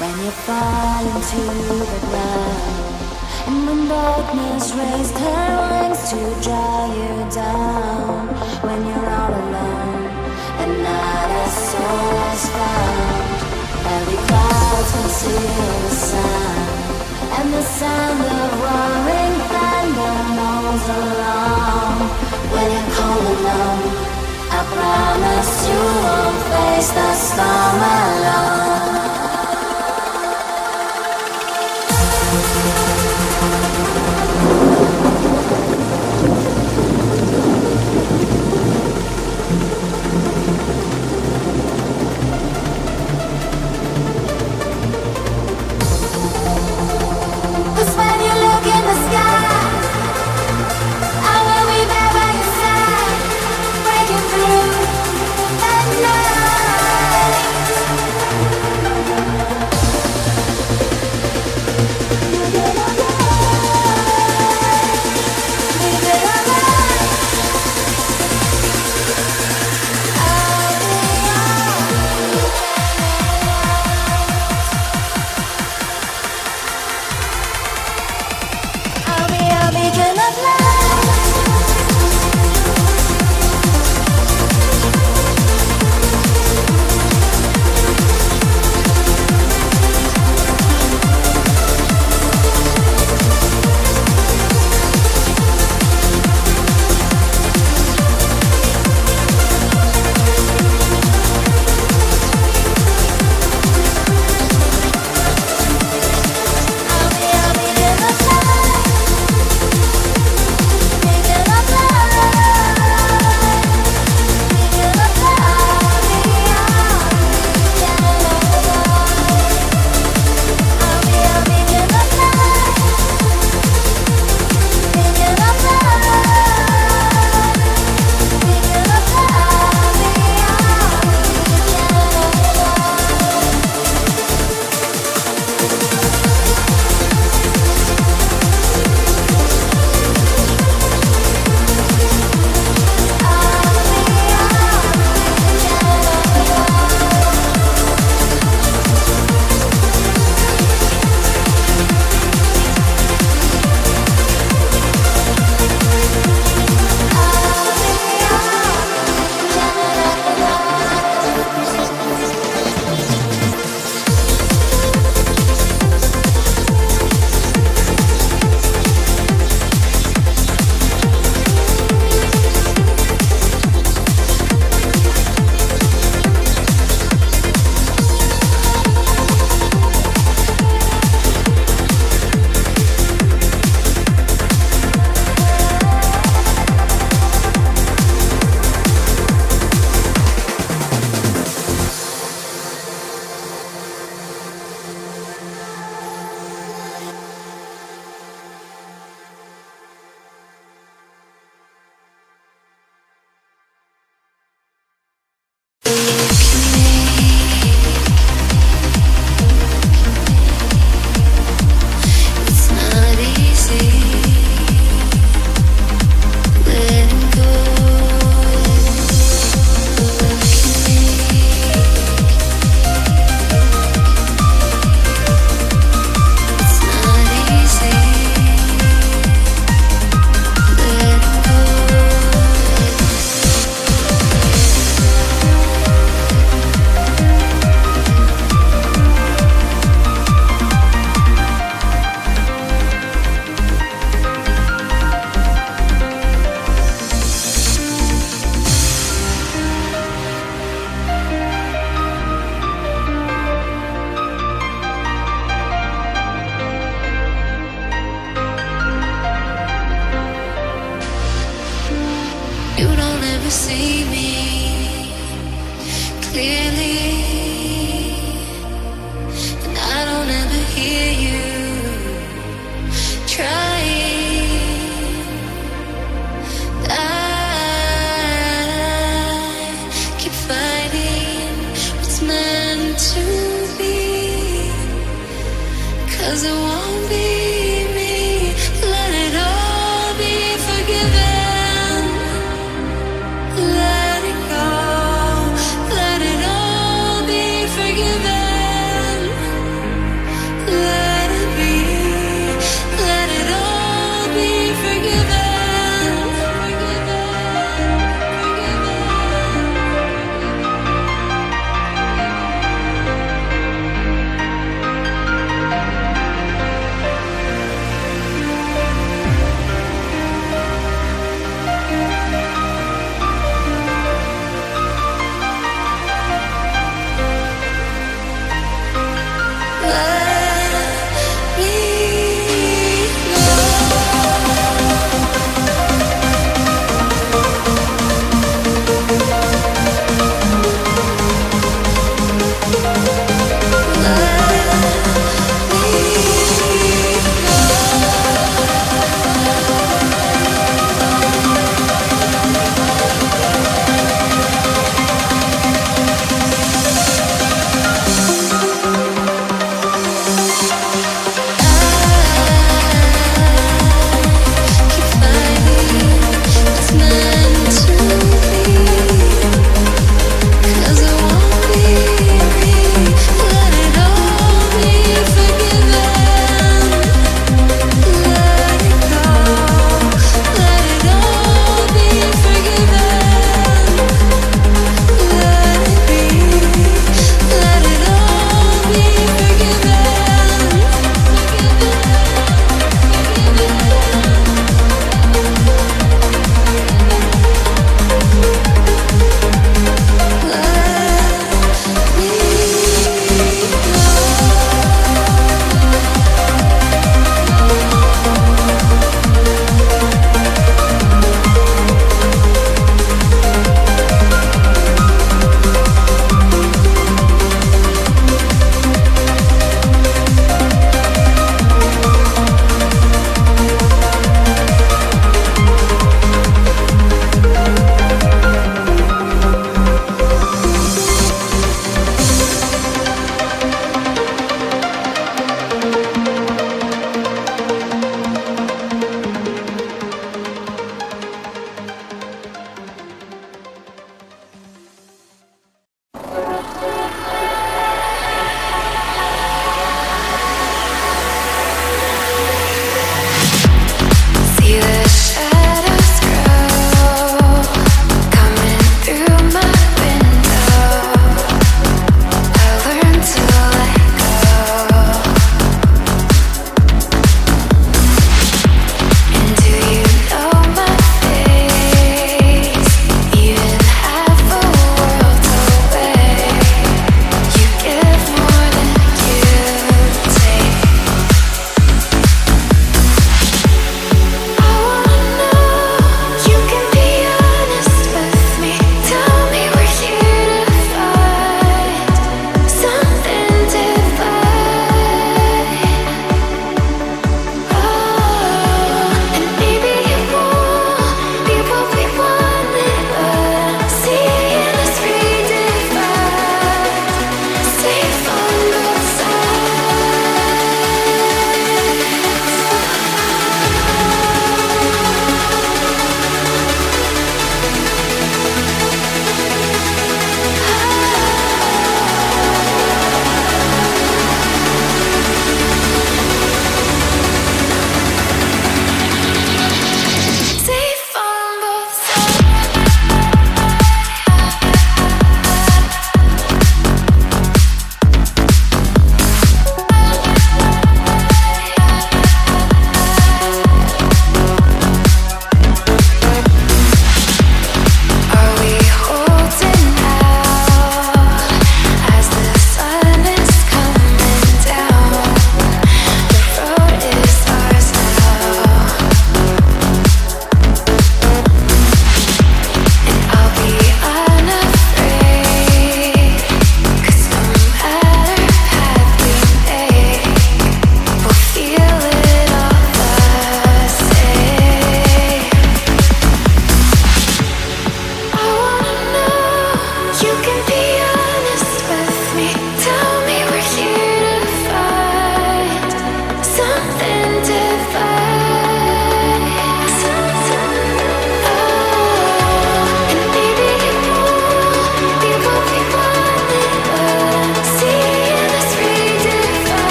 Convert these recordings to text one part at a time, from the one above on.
when you fall into the ground. And when darkness raised her wings to draw you down, when you're all alone and not a soul is found, heavy clouds conceal the sun, and the sound of roaring thunder rolls along. When you're cold alone, I promise you won't face the storm alone.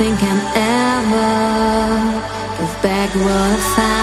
Nothing can ever give back what I found.